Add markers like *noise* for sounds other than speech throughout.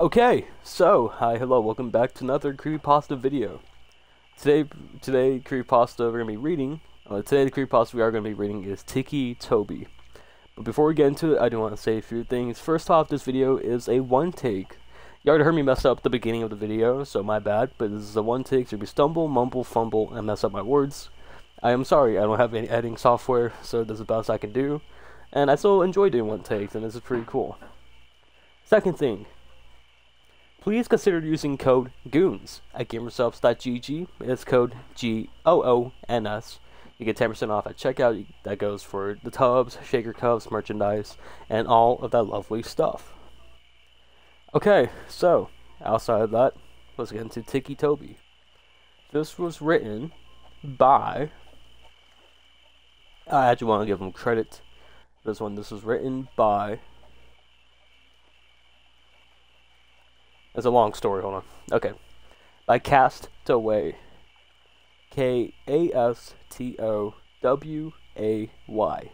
Okay, so hi, hello, welcome back to another creepypasta video. Today, today creepypasta we're gonna be reading. Uh, today the creepypasta we are gonna be reading is Ticci Toby. But before we get into it, I do want to say a few things. First off, this video is a one take. You already heard me mess up the beginning of the video, so my bad. But this is a one take, so you stumble, mumble, fumble, and mess up my words, I am sorry. I don't have any editing software, so this is the best I can do. And I still enjoy doing one takes, and this is pretty cool. Second thing, please consider using code GOONS at gamersupps.gg. It's code G O O N S. You get 10% off at checkout. That goes for the tubs, shaker cups, merchandise, and all of that lovely stuff. Okay, so outside of that, let's get into Ticci Toby. This was written by. I actually want to give him credit. This one, this was written by It's a long story. Hold on. Okay. By Cast Away. K A S T O W A Y.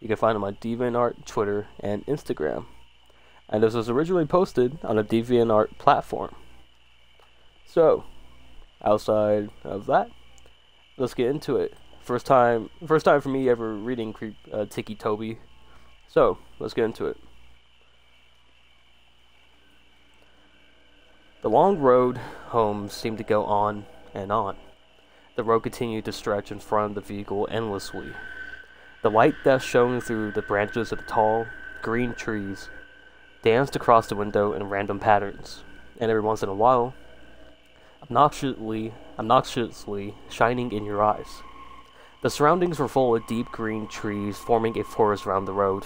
You can find them on DeviantArt, Twitter, and Instagram. And this was originally posted on a DeviantArt platform. So, outside of that, let's get into it. First time, first time for me ever reading Creep, uh, Ticci Toby. So, let's get into it. The long road home seemed to go on and on. The road continued to stretch in front of the vehicle endlessly. The light that shone through the branches of the tall, green trees danced across the window in random patterns, and every once in a while, obnoxiously, obnoxiously shining in your eyes. The surroundings were full of deep green trees forming a forest around the road.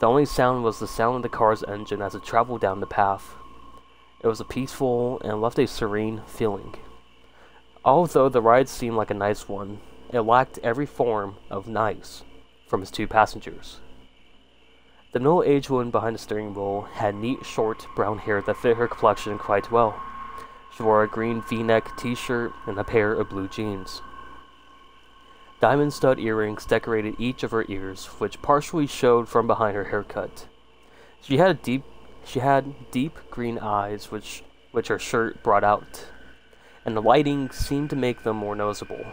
The only sound was the sound of the car's engine as it traveled down the path. It was a peaceful and left a serene feeling. Although the ride seemed like a nice one, it lacked every form of nice from its two passengers. The middle-aged woman behind the steering wheel had neat, short, brown hair that fit her complexion quite well. She wore a green v-neck t-shirt and a pair of blue jeans. Diamond stud earrings decorated each of her ears, which partially showed from behind her haircut. She had a deep she had deep green eyes, which, which her shirt brought out, and the lighting seemed to make them more noticeable.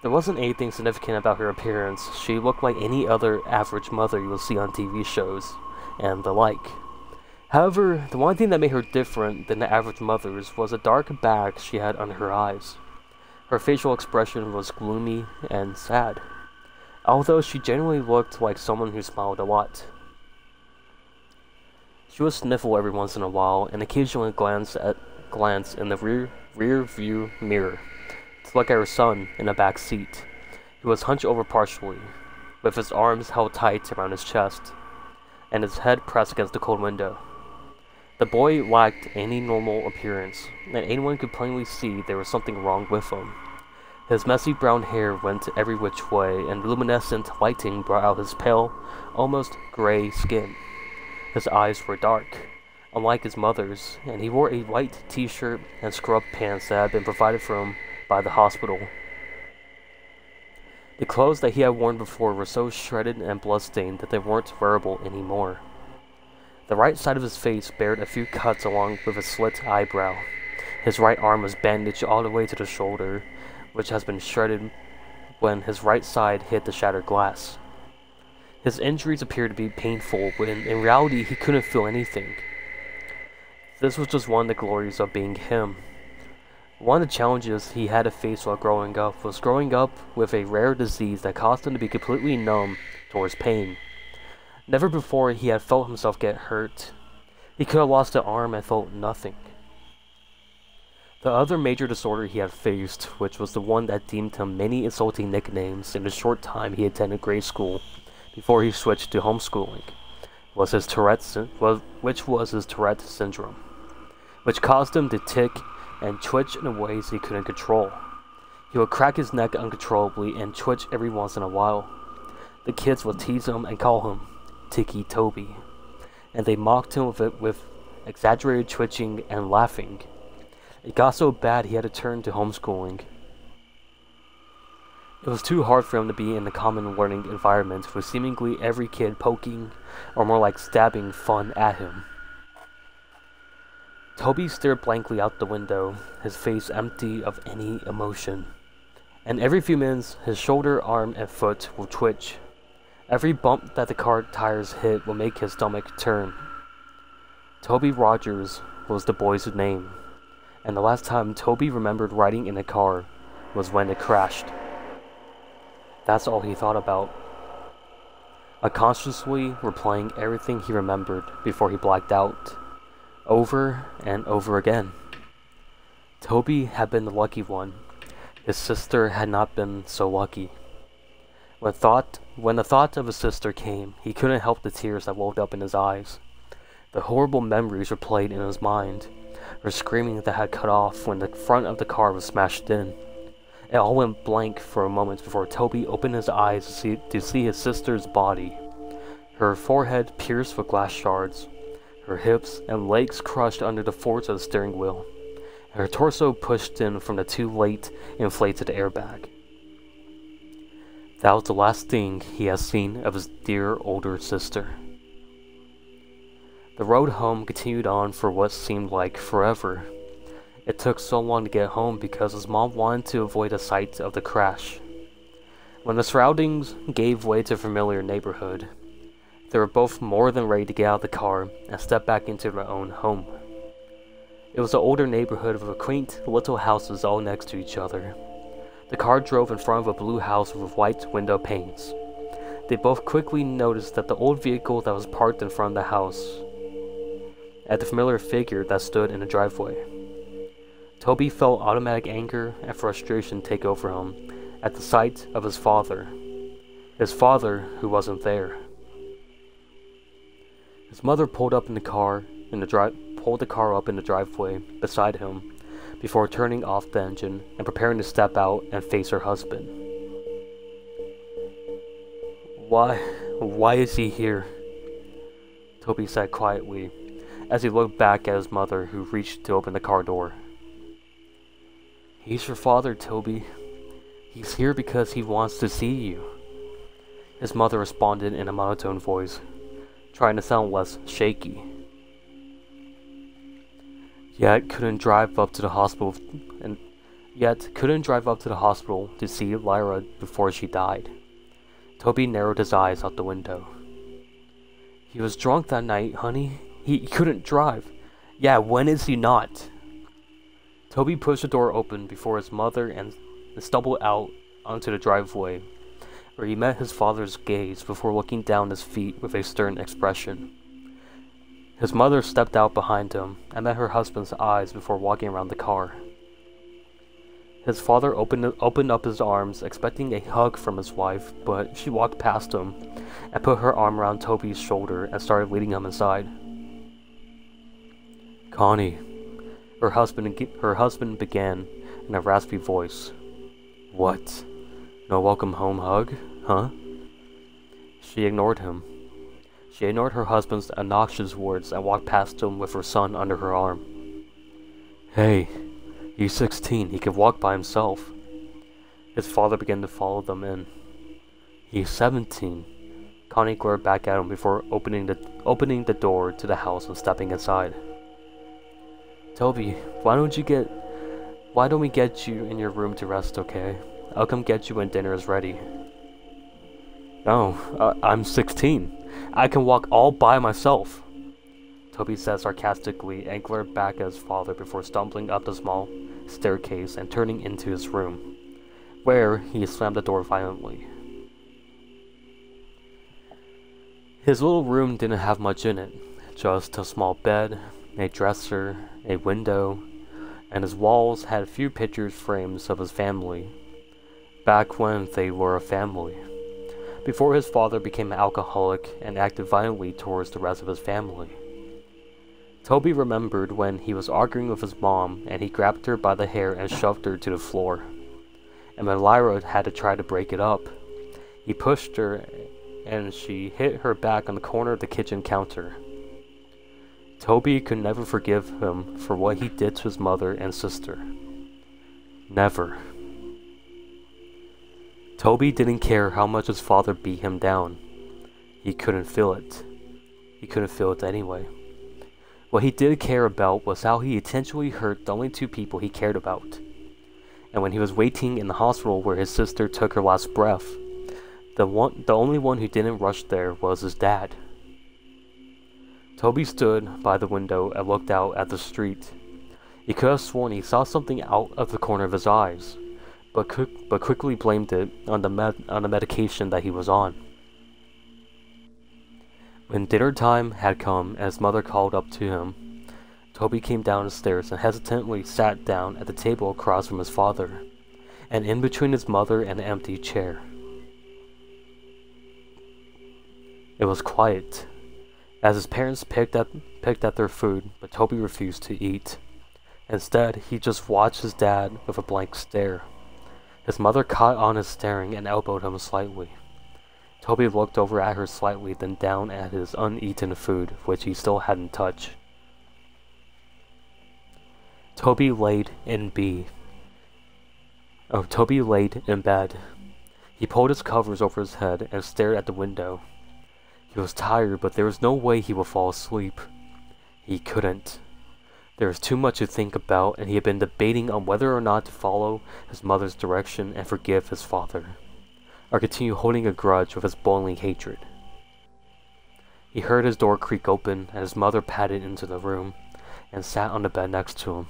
There wasn't anything significant about her appearance. She looked like any other average mother you will see on TV shows, and the like. However, the one thing that made her different than the average mothers was a dark bag she had under her eyes. Her facial expression was gloomy and sad, although she generally looked like someone who smiled a lot. She would sniffle every once in a while and occasionally glance at glance in the rear rear view mirror to look at her son in the back seat. He was hunched over partially, with his arms held tight around his chest, and his head pressed against the cold window. The boy lacked any normal appearance, and anyone could plainly see there was something wrong with him. His messy brown hair went every which way, and luminescent lighting brought out his pale, almost gray skin. His eyes were dark, unlike his mother's, and he wore a white t-shirt and scrub pants that had been provided for him by the hospital. The clothes that he had worn before were so shredded and bloodstained that they weren't wearable anymore. The right side of his face bared a few cuts along with a slit eyebrow. His right arm was bandaged all the way to the shoulder, which has been shredded when his right side hit the shattered glass. His injuries appeared to be painful, when in reality he couldn't feel anything. This was just one of the glories of being him. One of the challenges he had to face while growing up was growing up with a rare disease that caused him to be completely numb towards pain. Never before he had felt himself get hurt. He could have lost an arm and felt nothing. The other major disorder he had faced, which was the one that deemed him many insulting nicknames in the short time he attended grade school, before he switched to homeschooling was his Tourette's, which was his Tourette syndrome, which caused him to tick and twitch in ways he couldn't control. He would crack his neck uncontrollably and twitch every once in a while. The kids would tease him and call him Ticci Toby, and they mocked him with it with exaggerated twitching and laughing. It got so bad he had to turn to homeschooling it was too hard for him to be in the common learning environment with seemingly every kid poking, or more like stabbing fun at him. Toby stared blankly out the window, his face empty of any emotion. And every few minutes, his shoulder, arm, and foot would twitch. Every bump that the car tires hit would make his stomach turn. Toby Rogers was the boy's name, and the last time Toby remembered riding in a car was when it crashed. That's all he thought about. Unconsciously replaying everything he remembered before he blacked out, over and over again. Toby had been the lucky one. His sister had not been so lucky. When thought when the thought of his sister came, he couldn't help the tears that welled up in his eyes. The horrible memories replayed in his mind, her screaming that had cut off when the front of the car was smashed in. It all went blank for a moment before Toby opened his eyes to see, to see his sister's body. Her forehead pierced with glass shards, her hips and legs crushed under the force of the steering wheel, and her torso pushed in from the too late inflated airbag. That was the last thing he had seen of his dear older sister. The road home continued on for what seemed like forever. It took so long to get home because his mom wanted to avoid the sight of the crash. When the surroundings gave way to a familiar neighborhood, they were both more than ready to get out of the car and step back into their own home. It was an older neighborhood of quaint little houses all next to each other. The car drove in front of a blue house with white window panes. They both quickly noticed that the old vehicle that was parked in front of the house at the familiar figure that stood in the driveway. Toby felt automatic anger and frustration take over him at the sight of his father. His father who wasn't there. His mother pulled up in the car in the drive pulled the car up in the driveway beside him before turning off the engine and preparing to step out and face her husband. Why why is he here? Toby said quietly as he looked back at his mother who reached to open the car door. He's your father, Toby. He's here because he wants to see you. His mother responded in a monotone voice, trying to sound less shaky. Yet couldn't drive up to the hospital and yet couldn't drive up to the hospital to see Lyra before she died. Toby narrowed his eyes out the window. He was drunk that night, honey. He couldn't drive. Yeah, when is he not? Toby pushed the door open before his mother and stumbled out onto the driveway, where he met his father's gaze before looking down his feet with a stern expression. His mother stepped out behind him and met her husband's eyes before walking around the car. His father opened, opened up his arms, expecting a hug from his wife, but she walked past him and put her arm around Toby's shoulder and started leading him inside. Connie, her husband, her husband began in a raspy voice. What? No welcome home hug, huh? She ignored him. She ignored her husband's obnoxious words and walked past him with her son under her arm. Hey, he's 16. He can walk by himself. His father began to follow them in. He's 17. Connie glared back at him before opening the opening the door to the house and stepping inside. Toby, why don't you get... Why don't we get you in your room to rest, okay? I'll come get you when dinner is ready. No, uh, I'm 16. I can walk all by myself. Toby said sarcastically and glared back at his father before stumbling up the small staircase and turning into his room, where he slammed the door violently. His little room didn't have much in it, just a small bed, a dresser, a window, and his walls had a few picture frames of his family, back when they were a family, before his father became an alcoholic and acted violently towards the rest of his family. Toby remembered when he was arguing with his mom and he grabbed her by the hair and shoved her to the floor. And when Lyra had to try to break it up, he pushed her and she hit her back on the corner of the kitchen counter. Toby could never forgive him for what he did to his mother and sister. Never. Toby didn't care how much his father beat him down. He couldn't feel it. He couldn't feel it anyway. What he did care about was how he intentionally hurt the only two people he cared about. And when he was waiting in the hospital where his sister took her last breath, the one the only one who didn't rush there was his dad. Toby stood by the window and looked out at the street. He could have sworn he saw something out of the corner of his eyes, but, but quickly blamed it on the, med on the medication that he was on. When dinner time had come and his mother called up to him, Toby came down the stairs and hesitantly sat down at the table across from his father, and in between his mother and an empty chair. It was quiet as his parents picked at, picked at their food, but Toby refused to eat. Instead, he just watched his dad with a blank stare. His mother caught on his staring and elbowed him slightly. Toby looked over at her slightly, then down at his uneaten food, which he still hadn't touched. Toby laid in B. Oh, Toby laid in bed. He pulled his covers over his head and stared at the window. He was tired, but there was no way he would fall asleep. He couldn't. There was too much to think about, and he had been debating on whether or not to follow his mother's direction and forgive his father, or continue holding a grudge with his boiling hatred. He heard his door creak open, and his mother padded into the room and sat on the bed next to him.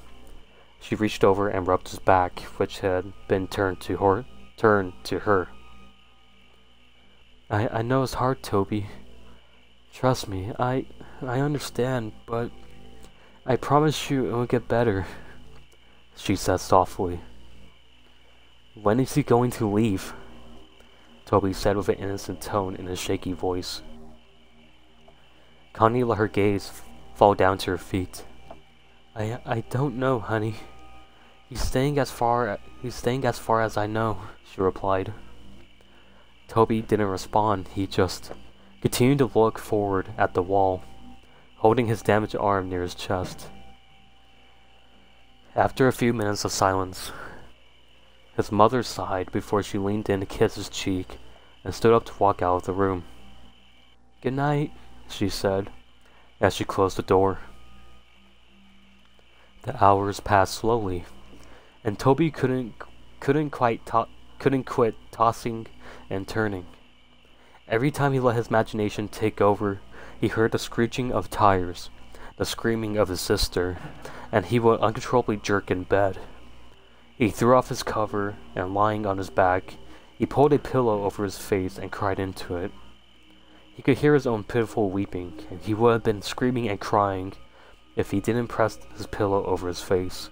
She reached over and rubbed his back, which had been turned to her. Turned to her. I I know it's hard, Toby, Trust me, I I understand, but I promise you it will get better, she said softly. When is he going to leave? Toby said with an innocent tone in a shaky voice. Connie let her gaze fall down to her feet. I I don't know, honey. He's staying as far he's staying as far as I know, she replied. Toby didn't respond, he just continued to look forward at the wall, holding his damaged arm near his chest. After a few minutes of silence, his mother sighed before she leaned in to kiss his cheek and stood up to walk out of the room. Good night, she said, as she closed the door. The hours passed slowly, and Toby couldn't couldn't quite couldn't quit tossing and turning. Every time he let his imagination take over, he heard the screeching of tires, the screaming of his sister, and he would uncontrollably jerk in bed. He threw off his cover, and lying on his back, he pulled a pillow over his face and cried into it. He could hear his own pitiful weeping, and he would have been screaming and crying if he didn't press his pillow over his face.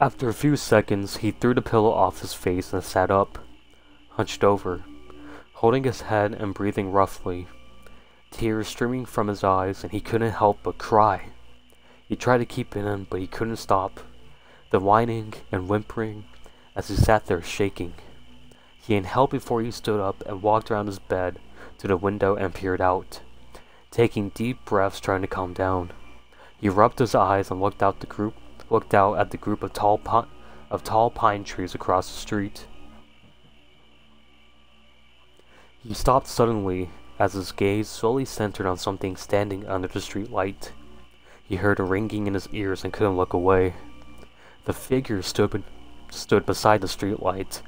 After a few seconds, he threw the pillow off his face and sat up hunched over, holding his head and breathing roughly, tears streaming from his eyes, and he couldn't help but cry. He tried to keep it in, but he couldn't stop, the whining and whimpering as he sat there shaking. He inhaled before he stood up and walked around his bed to the window and peered out, taking deep breaths trying to calm down. He rubbed his eyes and looked out the group looked out at the group of tall of tall pine trees across the street. He stopped suddenly as his gaze slowly centered on something standing under the street light. He heard a ringing in his ears and couldn't look away. The figure stood, stood beside the street light,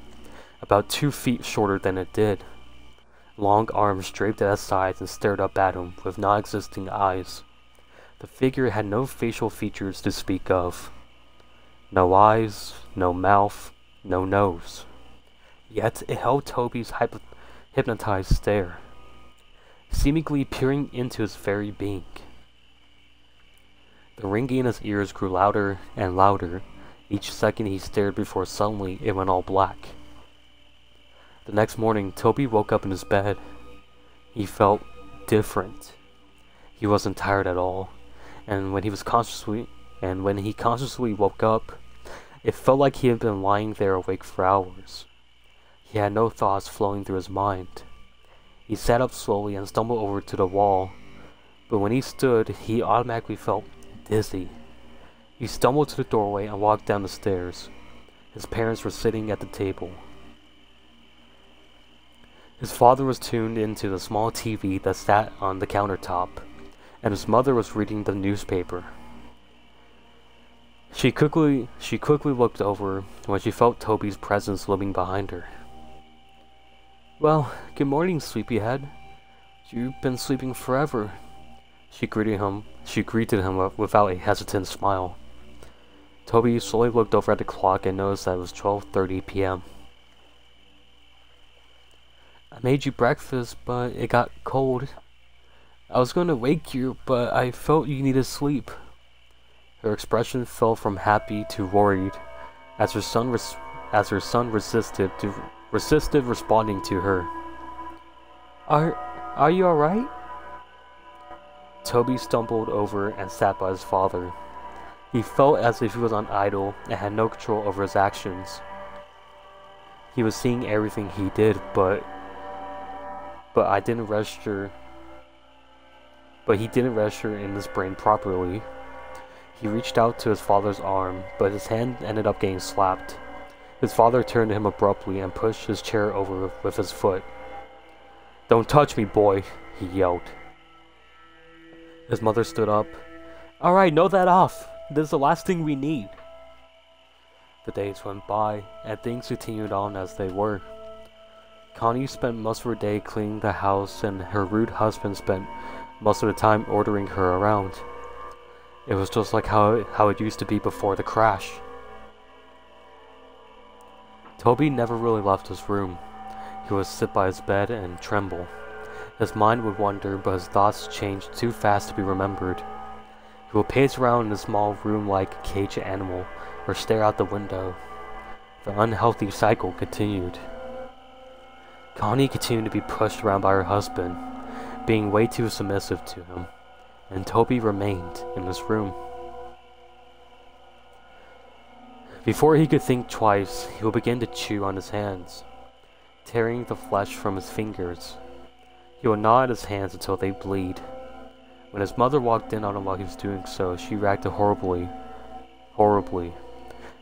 about two feet shorter than it did. Long arms draped at his sides and stared up at him with non-existing eyes. The figure had no facial features to speak of. No eyes, no mouth, no nose. Yet it held Toby's hypo hypnotized stare, seemingly peering into his very being. The ringing in his ears grew louder and louder each second he stared before suddenly it went all black. The next morning, Toby woke up in his bed. He felt different. He wasn't tired at all, and when he was consciously and when he consciously woke up, it felt like he had been lying there awake for hours. He had no thoughts flowing through his mind. He sat up slowly and stumbled over to the wall, but when he stood, he automatically felt dizzy. He stumbled to the doorway and walked down the stairs. His parents were sitting at the table. His father was tuned into the small TV that sat on the countertop. and his mother was reading the newspaper. She quickly she quickly looked over when she felt Toby's presence looming behind her. Well, good morning, sleepyhead. You've been sleeping forever. She greeted him. She greeted him without a hesitant smile. Toby slowly looked over at the clock and noticed that it was 12:30 p.m. I made you breakfast, but it got cold. I was going to wake you, but I felt you needed sleep. Her expression fell from happy to worried as her son as her son resisted to resisted responding to her. Are are you all right? Toby stumbled over and sat by his father. He felt as if he was on idle and had no control over his actions. He was seeing everything he did, but but I didn't register but he didn't register in his brain properly. He reached out to his father's arm, but his hand ended up getting slapped. His father turned to him abruptly and pushed his chair over with his foot. Don't touch me, boy, he yelled. His mother stood up. Alright, know that off. This is the last thing we need. The days went by, and things continued on as they were. Connie spent most of her day cleaning the house, and her rude husband spent most of the time ordering her around. It was just like how, how it used to be before the crash. Toby never really left his room. He would sit by his bed and tremble. His mind would wander, but his thoughts changed too fast to be remembered. He would pace around in a small room like a caged animal, or stare out the window. The unhealthy cycle continued. Connie continued to be pushed around by her husband, being way too submissive to him and Toby remained in this room. Before he could think twice, he begin to chew on his hands, tearing the flesh from his fingers. He would gnaw at his hands until they bleed. When his mother walked in on him while he was doing so, she reacted horribly. Horribly.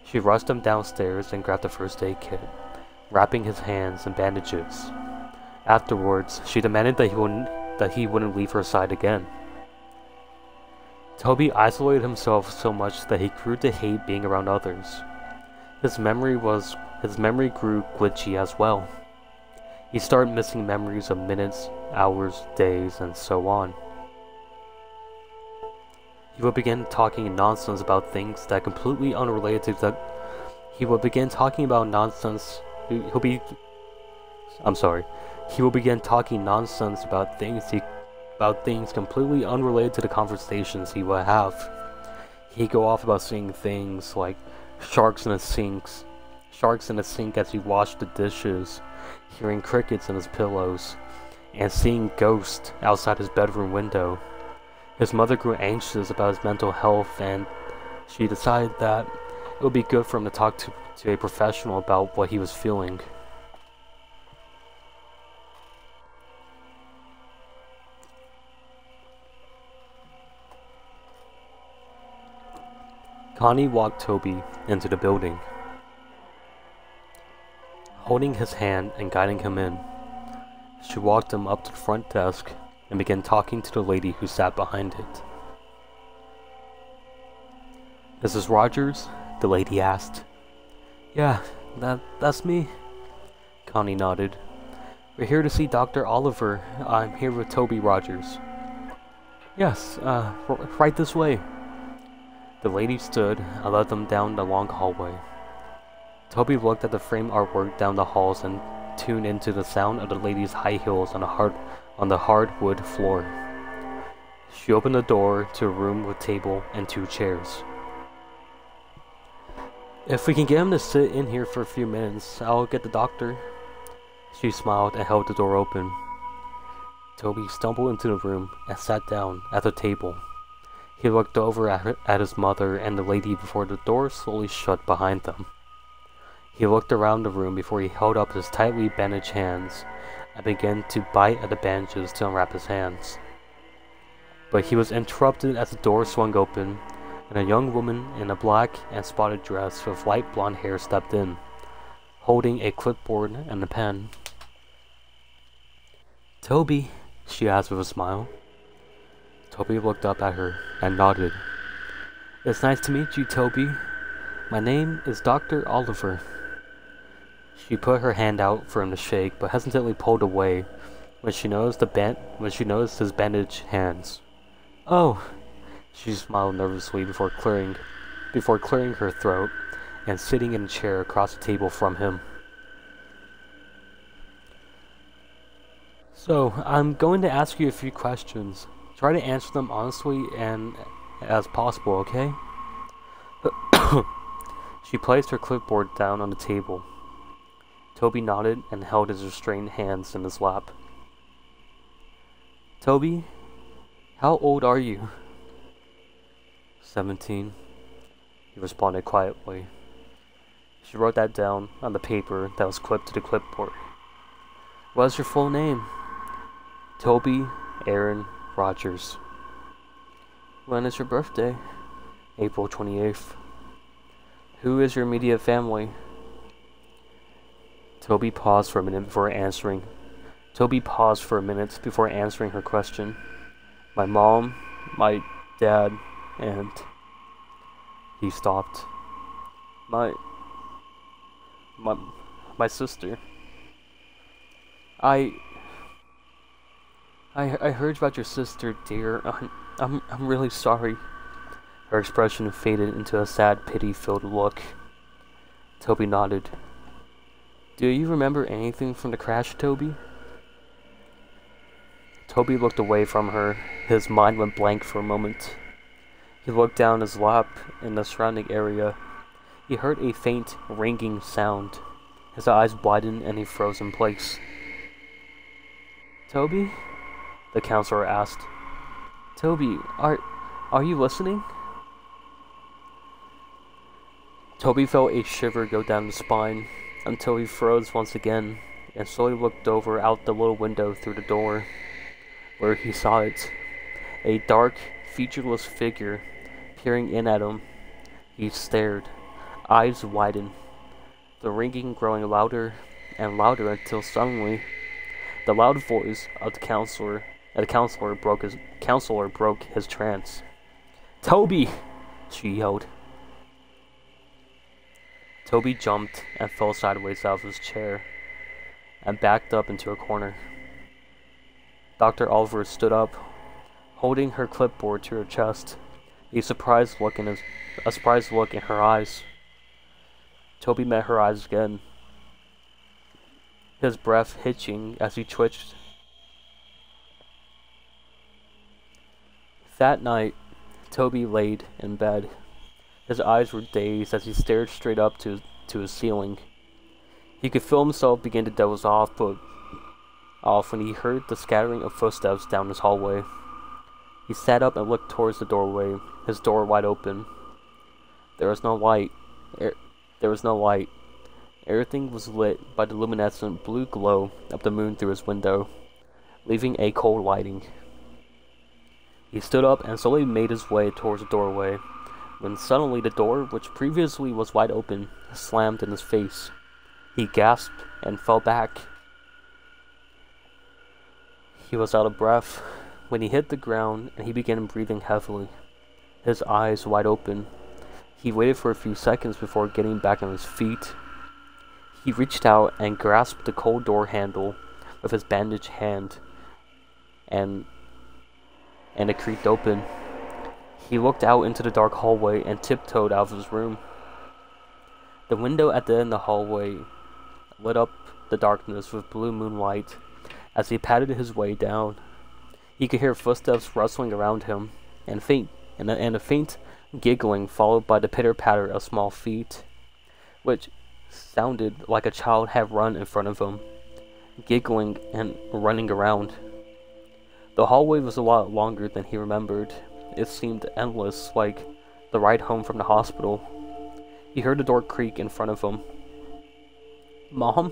She rushed him downstairs and grabbed the first aid kit, wrapping his hands in bandages. Afterwards, she demanded that he wouldn't, that he wouldn't leave her side again. Toby isolated himself so much that he grew to hate being around others. His memory was his memory grew glitchy as well. He started missing memories of minutes, hours, days, and so on. He would begin talking nonsense about things that completely unrelated to that. He would begin talking about nonsense. He'll be. I'm sorry. He will begin talking nonsense about things he about things completely unrelated to the conversations he would have. He'd go off about seeing things like sharks in the sinks, sharks in the sink as he washed the dishes, hearing crickets in his pillows, and seeing ghosts outside his bedroom window. His mother grew anxious about his mental health and she decided that it would be good for him to talk to, to a professional about what he was feeling. Connie walked Toby into the building, holding his hand and guiding him in. She walked him up to the front desk and began talking to the lady who sat behind it. Mrs. Rogers? The lady asked. Yeah, that, that's me. Connie nodded. We're here to see Dr. Oliver. I'm here with Toby Rogers. Yes, uh, right this way. The lady stood and led them down the long hallway. Toby looked at the framed artwork down the halls and tuned into the sound of the lady's high heels on the hard on the hardwood floor. She opened the door to a room with table and two chairs. If we can get him to sit in here for a few minutes, I'll get the doctor. She smiled and held the door open. Toby stumbled into the room and sat down at the table. He looked over at, her, at his mother and the lady before the door slowly shut behind them. He looked around the room before he held up his tightly bandaged hands and began to bite at the bandages to unwrap his hands. But he was interrupted as the door swung open and a young woman in a black and spotted dress with light blonde hair stepped in, holding a clipboard and a pen. Toby, she asked with a smile. Toby looked up at her and nodded. It's nice to meet you, Toby. My name is Dr. Oliver. She put her hand out for him to shake, but hesitantly pulled away when she noticed the band when she noticed his bandaged hands. Oh, she smiled nervously before clearing before clearing her throat and sitting in a chair across the table from him. So, I'm going to ask you a few questions. Try to answer them honestly and as possible, okay? *coughs* she placed her clipboard down on the table. Toby nodded and held his restrained hands in his lap. Toby, how old are you? Seventeen, he responded quietly. She wrote that down on the paper that was clipped to the clipboard. What's your full name? Toby Aaron Rogers. When is your birthday? April 28th. Who is your immediate family? Toby paused for a minute before answering. Toby paused for a minute before answering her question. My mom, my dad, and he stopped. My my my sister. I I I heard about your sister, dear. I'm I'm, I'm really sorry. Her expression faded into a sad, pity-filled look. Toby nodded. Do you remember anything from the crash, Toby? Toby looked away from her. His mind went blank for a moment. He looked down his lap in the surrounding area. He heard a faint, ringing sound. His eyes widened and he froze in place. Toby? The counselor asked. Toby, are are you listening? Toby felt a shiver go down his spine until he froze once again and slowly looked over out the little window through the door where he saw it. A dark, featureless figure peering in at him. He stared, eyes widened, the ringing growing louder and louder until suddenly the loud voice of the counselor and the counselor broke his counselor broke his trance. Toby! she yelled. Toby jumped and fell sideways out of his chair and backed up into a corner. Dr. Oliver stood up, holding her clipboard to her chest, a surprised look in his, a surprised look in her eyes. Toby met her eyes again, his breath hitching as he twitched That night, Toby laid in bed. His eyes were dazed as he stared straight up to, to his ceiling. He could feel himself begin to doze off, but off when he heard the scattering of footsteps down his hallway. He sat up and looked towards the doorway, his door wide open. There was no light. Er there was no light. Everything was lit by the luminescent blue glow of the moon through his window, leaving a cold lighting. He stood up and slowly made his way towards the doorway, when suddenly the door, which previously was wide open, slammed in his face. He gasped and fell back. He was out of breath when he hit the ground and he began breathing heavily, his eyes wide open. He waited for a few seconds before getting back on his feet. He reached out and grasped the cold door handle with his bandaged hand and and it creaked open. He looked out into the dark hallway and tiptoed out of his room. The window at the end of the hallway lit up the darkness with blue moonlight as he padded his way down. He could hear footsteps rustling around him, and faint and a, and a faint giggling followed by the pitter patter of small feet, which sounded like a child had run in front of him, giggling and running around. The hallway was a lot longer than he remembered. It seemed endless, like the ride home from the hospital. He heard the door creak in front of him. Mom?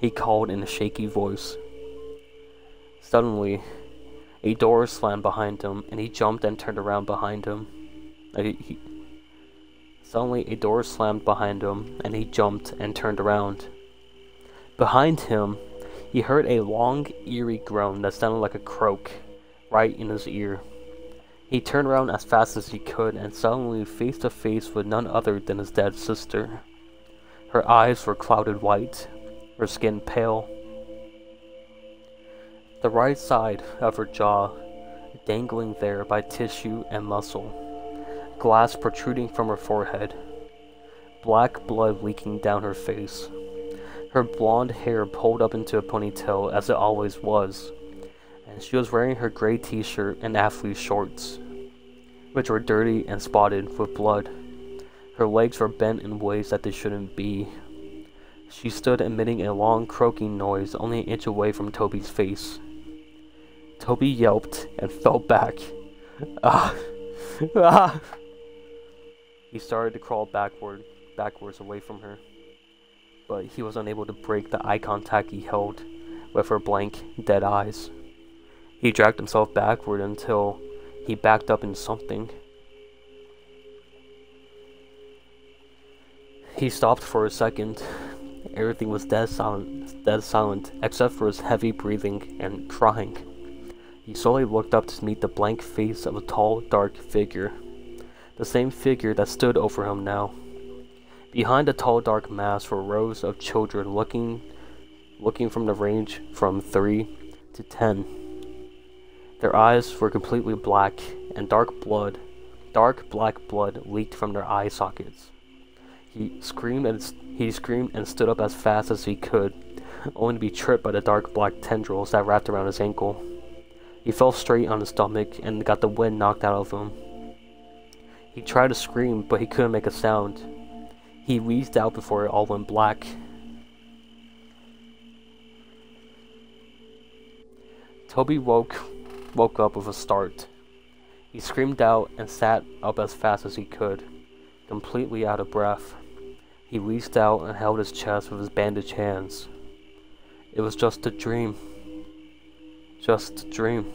He called in a shaky voice. Suddenly, a door slammed behind him, and he jumped and turned around behind him. Uh, he, suddenly, a door slammed behind him, and he jumped and turned around. Behind him, he heard a long, eerie groan that sounded like a croak right in his ear. He turned around as fast as he could and suddenly face to face with none other than his dead sister. Her eyes were clouded white, her skin pale. The right side of her jaw dangling there by tissue and muscle, glass protruding from her forehead, black blood leaking down her face. Her blonde hair pulled up into a ponytail as it always was, and she was wearing her gray t-shirt and athlete shorts, which were dirty and spotted with blood. Her legs were bent in ways that they shouldn't be. She stood emitting a long croaking noise only an inch away from Toby's face. Toby yelped and *laughs* fell back. *laughs* Ah! *laughs* Ah! He started to crawl backward, backwards away from her, but he was unable to break the eye contact he held with her blank, dead eyes. He dragged himself backward until he backed up in something. He stopped for a second. Everything was dead silent, dead silent, except for his heavy breathing and crying. He slowly looked up to meet the blank face of a tall, dark figure. The same figure that stood over him now. Behind the tall, dark mass were rows of children looking, looking from the range from 3 to 10. Their eyes were completely black, and dark blood, dark black blood leaked from their eye sockets. He screamed and he screamed and stood up as fast as he could, only to be tripped by the dark black tendrils that wrapped around his ankle. He fell straight on his stomach and got the wind knocked out of him. He tried to scream, but he couldn't make a sound. He wheezed out before it all went black. Toby woke woke up with a start. He screamed out and sat up as fast as he could, completely out of breath. He reached out and held his chest with his bandaged hands. It was just a dream. Just a dream.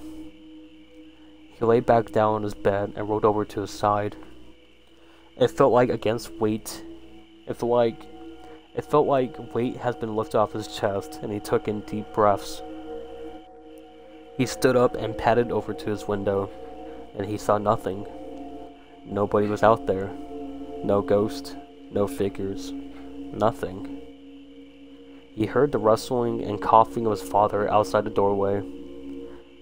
He lay back down on his bed and rolled over to his side. It felt like against weight. It felt like it felt like weight has been lifted off his chest and he took in deep breaths. He stood up and padded over to his window, and he saw nothing. Nobody was out there. No ghost, no figures, nothing. He heard the rustling and coughing of his father outside the doorway.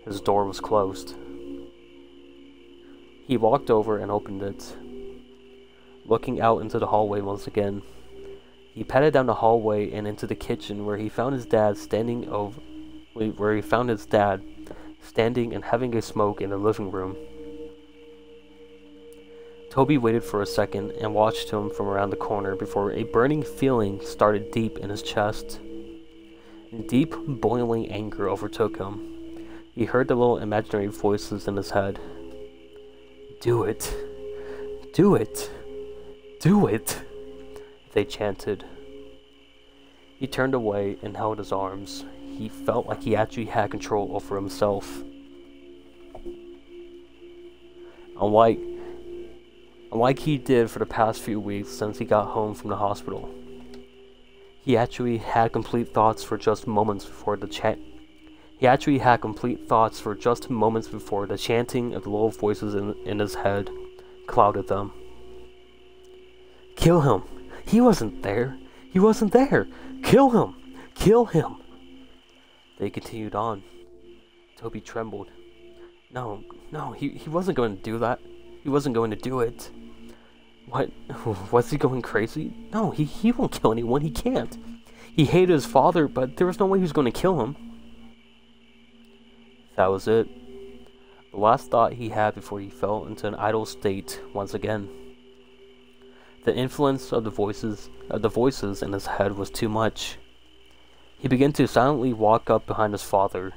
His door was closed. He walked over and opened it, looking out into the hallway once again. He padded down the hallway and into the kitchen where he found his dad standing over where he found his dad standing and having a smoke in the living room. Toby waited for a second and watched him from around the corner before a burning feeling started deep in his chest. Deep, boiling anger overtook him. He heard the little imaginary voices in his head. Do it. Do it. Do it. They chanted. He turned away and held his arms he felt like he actually had control over himself. Unlike, unlike he did for the past few weeks since he got home from the hospital. He actually had complete thoughts for just moments before the chant. He actually had complete thoughts for just moments before the chanting of the little voices in, in his head clouded them. Kill him! He wasn't there! He wasn't there! Kill him! Kill him! They continued on. Toby trembled. No, no, he, he wasn't going to do that. He wasn't going to do it. What? *laughs* Was he going crazy? No, he, he won't kill anyone. He can't. He hated his father, but there was no way he was going to kill him. That was it. The last thought he had before he fell into an idle state once again. The influence of the voices of the voices in his head was too much. He began to silently walk up behind his father.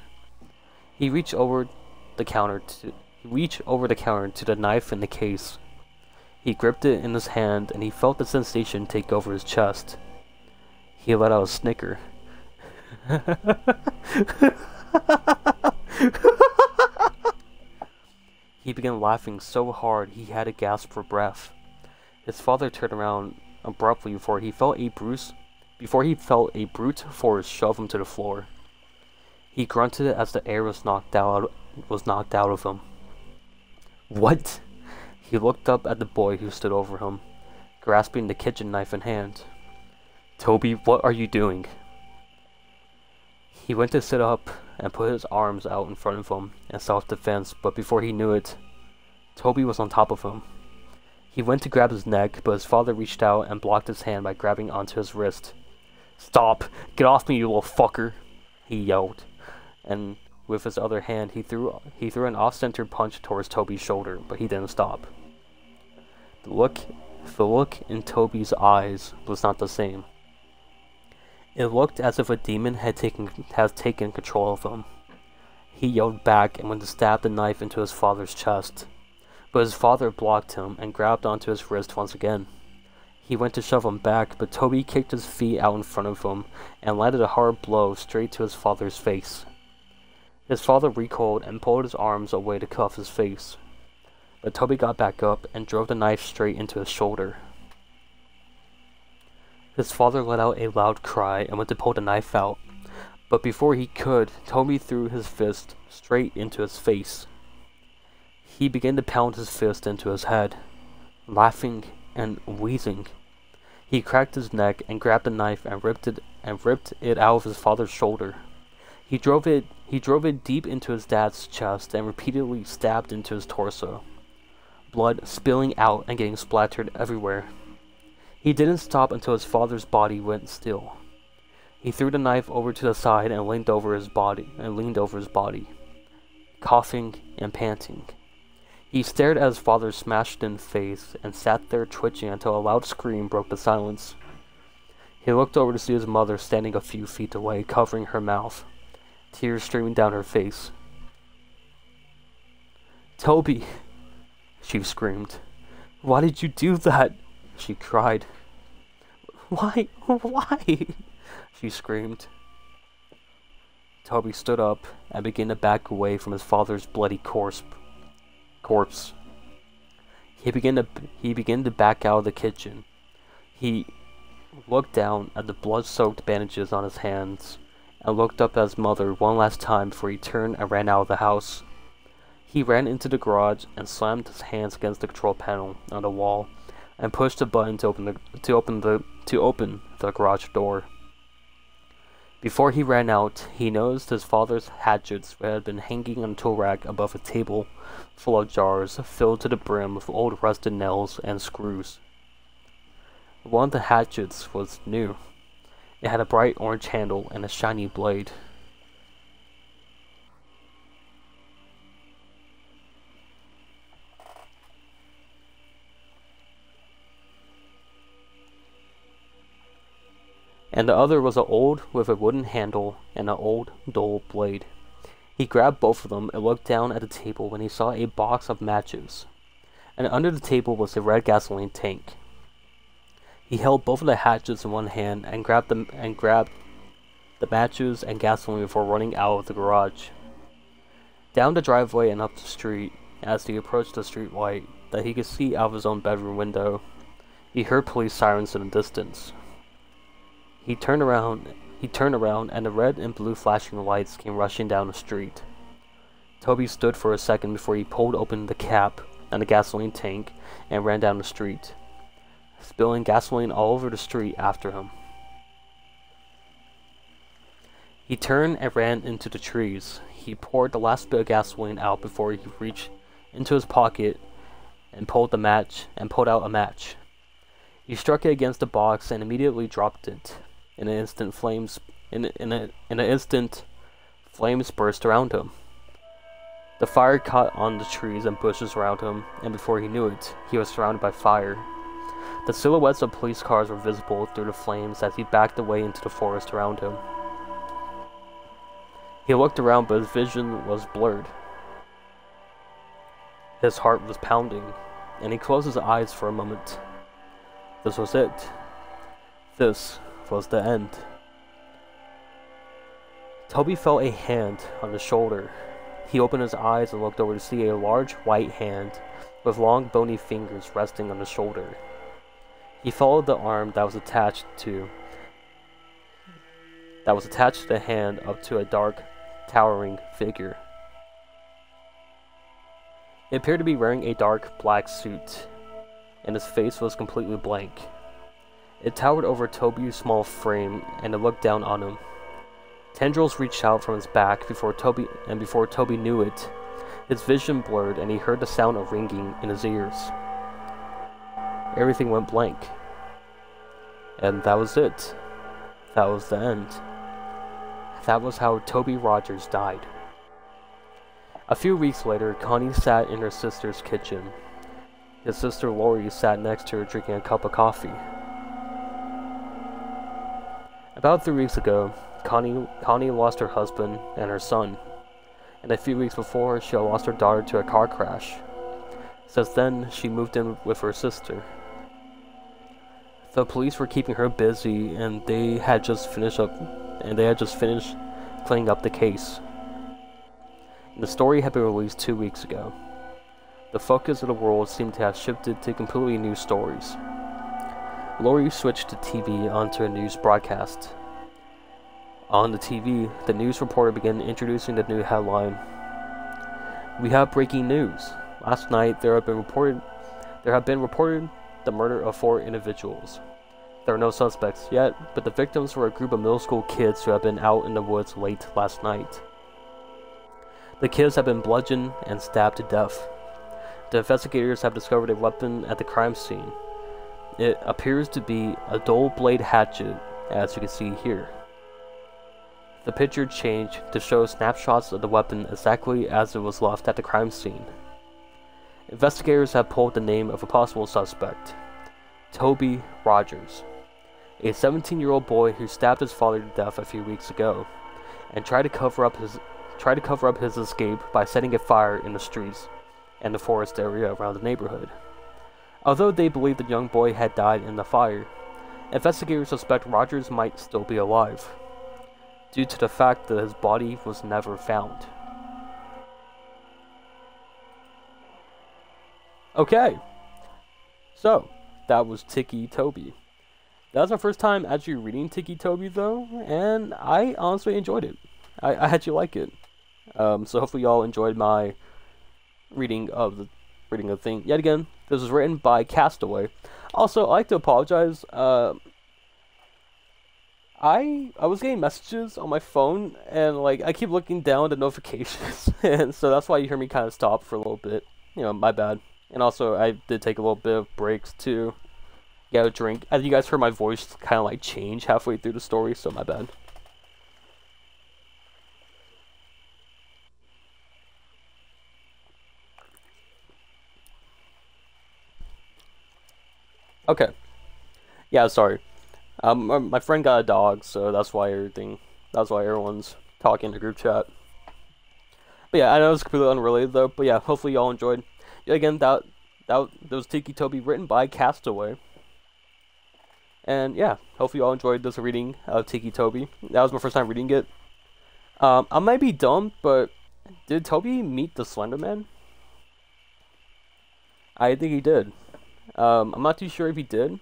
He reached over the counter to reach over the counter to the knife in the case. He gripped it in his hand and he felt the sensation take over his chest. He let out a snicker. *laughs* he began laughing so hard he had to gasp for breath. His father turned around abruptly before he felt a bruise before he felt a brute force shove him to the floor. He grunted as the air was knocked out was knocked out of him. What? He looked up at the boy who stood over him, grasping the kitchen knife in hand. Toby, what are you doing? He went to sit up and put his arms out in front of him in self-defense, but before he knew it, Toby was on top of him. He went to grab his neck, but his father reached out and blocked his hand by grabbing onto his wrist. Stop! Get off me, you little fucker! He yelled, and with his other hand, he threw he threw an off-center punch towards Toby's shoulder, but he didn't stop. The look, the look in Toby's eyes was not the same. It looked as if a demon had taken had taken control of him. He yelled back and went to stab the knife into his father's chest, but his father blocked him and grabbed onto his wrist once again. He went to shove him back, but Toby kicked his feet out in front of him and landed a hard blow straight to his father's face. His father recoiled and pulled his arms away to cuff his face, but Toby got back up and drove the knife straight into his shoulder. His father let out a loud cry and went to pull the knife out, but before he could, Toby threw his fist straight into his face. He began to pound his fist into his head, laughing and wheezing. He cracked his neck and grabbed the knife and ripped it and ripped it out of his father's shoulder. He drove it he drove it deep into his dad's chest and repeatedly stabbed into his torso, blood spilling out and getting splattered everywhere. He didn't stop until his father's body went still. He threw the knife over to the side and leaned over his body and leaned over his body, coughing and panting. He stared at his father's smashed in face and sat there twitching until a loud scream broke the silence. He looked over to see his mother standing a few feet away, covering her mouth, tears streaming down her face. Toby, she screamed. Why did you do that? She cried. Why? Why? She screamed. Toby stood up and began to back away from his father's bloody corpse. Corpse. He began to he began to back out of the kitchen. He looked down at the blood-soaked bandages on his hands and looked up at his mother one last time before he turned and ran out of the house. He ran into the garage and slammed his hands against the control panel on the wall and pushed the button to open the to open the to open the garage door. Before he ran out, he noticed his father's hatchets had been hanging on a tool rack above a table full of jars filled to the brim with old rusted nails and screws. One of the hatchets was new. It had a bright orange handle and a shiny blade. And the other was a old with a wooden handle and an old dull blade. He grabbed both of them and looked down at the table when he saw a box of matches, and under the table was a red gasoline tank. He held both of the hatchets in one hand and grabbed them and grabbed the matches and gasoline before running out of the garage. Down the driveway and up the street, as he approached the street light that he could see out of his own bedroom window, he heard police sirens in the distance. He turned around he turned around and the red and blue flashing lights came rushing down the street. Toby stood for a second before he pulled open the cap and the gasoline tank and ran down the street, spilling gasoline all over the street after him. He turned and ran into the trees. He poured the last bit of gasoline out before he reached into his pocket and pulled the match and pulled out a match. He struck it against the box and immediately dropped it. In an instant, flames in in a, in an instant, flames burst around him. The fire caught on the trees and bushes around him, and before he knew it, he was surrounded by fire. The silhouettes of police cars were visible through the flames as he backed away into the forest around him. He looked around, but his vision was blurred. His heart was pounding, and he closed his eyes for a moment. This was it. This was the end. Toby felt a hand on his shoulder. He opened his eyes and looked over to see a large white hand with long bony fingers resting on his shoulder. He followed the arm that was attached to that was attached to the hand up to a dark, towering figure. He appeared to be wearing a dark black suit, and his face was completely blank. It towered over Toby's small frame, and it looked down on him. Tendrils reached out from his back before Toby, and before Toby knew it, his vision blurred and he heard the sound of ringing in his ears. Everything went blank. And that was it. That was the end. That was how Toby Rogers died. A few weeks later, Connie sat in her sister's kitchen. His sister Lori sat next to her drinking a cup of coffee. About three weeks ago, Connie, Connie lost her husband and her son, and a few weeks before, she lost her daughter to a car crash. Since then, she moved in with her sister. The police were keeping her busy, and they had just finished up, and they had just finished cleaning up the case. The story had been released two weeks ago. The focus of the world seemed to have shifted to completely new stories. Lori switched the TV onto a news broadcast. On the TV, the news reporter began introducing the new headline. We have breaking news. Last night there have been reported there have been reported the murder of four individuals. There are no suspects yet, but the victims were a group of middle school kids who had been out in the woods late last night. The kids have been bludgeoned and stabbed to death. The investigators have discovered a weapon at the crime scene. It appears to be a dull blade hatchet, as you can see here. The picture changed to show snapshots of the weapon exactly as it was left at the crime scene. Investigators have pulled the name of a possible suspect, Toby Rogers, a 17-year-old boy who stabbed his father to death a few weeks ago, and tried to cover up his tried to cover up his escape by setting a fire in the streets and the forest area around the neighborhood. Although they believe the young boy had died in the fire, investigators suspect Rogers might still be alive, due to the fact that his body was never found. Okay, so that was Ticci Toby. That was my first time actually reading Ticci Toby though, and I honestly enjoyed it. I, I actually like it. Um, so hopefully y'all enjoyed my reading of the reading a thing. Yet again, this was written by Kastoway. Also, I like to apologize. Uh, I I was getting messages on my phone, and like I keep looking down the *laughs* notifications, and so that's why you hear me kind of stop for a little bit. You know, my bad. And also, I did take a little bit of breaks to get a drink. As you guys heard my voice kind of like change halfway through the story, so my bad. Okay. Yeah, sorry. Um, my friend got a dog, so that's why everything. That's why everyone's talking in the group chat. But yeah, I know it's completely unrelated though. But yeah, hopefully y'all enjoyed. Yeah, again, that that, was Ticci Toby, written by Kastoway. And yeah, hopefully y'all enjoyed this reading of Ticci Toby. That was my first time reading it. Um, I might be dumb, but did Toby meet the Slenderman? I think he did. Um, I'm not too sure if he did.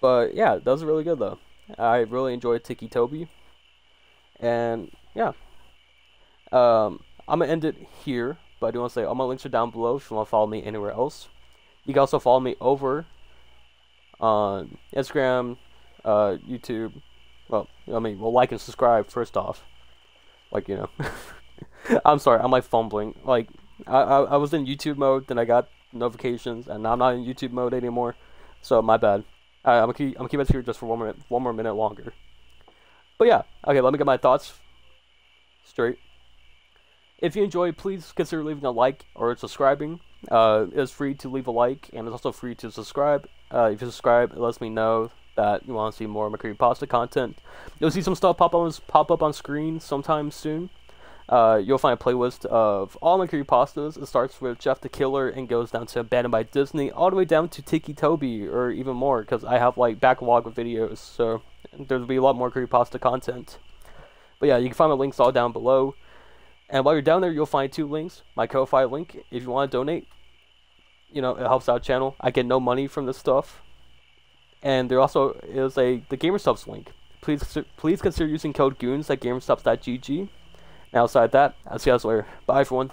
But yeah, that was really good though. I really enjoyed Ticci Toby. And yeah. Um, I'm gonna end it here, but I do want to say all my links are down below if you want to follow me anywhere else. You can also follow me over on Instagram, uh, YouTube. Well, I mean, well, like and subscribe first off. Like you know, *laughs* I'm sorry, I'm like fumbling. Like I, I, I was in YouTube mode, then I got notifications, and I'm not in YouTube mode anymore. So my bad. I'm gonna keep I'm gonna keep it here just for one minute, one more minute longer. But yeah, okay. Let me get my thoughts straight. If you enjoyed, please consider leaving a like or subscribing. Uh, it's free to leave a like, and it's also free to subscribe. Uh, if you subscribe, it lets me know that you want to see more of my content. You'll see some stuff pop on pop up on screen sometime soon. Uh, you'll find a playlist of all my creepypastas. It starts with Jeff the Killer and goes down to Abandoned by Disney, all the way down to Ticci Toby, or even more, because I have like backlog of videos, so there'll be a lot more creepypasta content. But yeah, you can find my links all down below. And while you're down there, you'll find two links. My Ko-Fi link, if you want to donate. You know, it helps out channel. I get no money from this stuff. And there also is a the GamerSupps link. Please please consider using code GOONS at gamersupps.gg. Outside that, I'll see you guys later. Bye, everyone.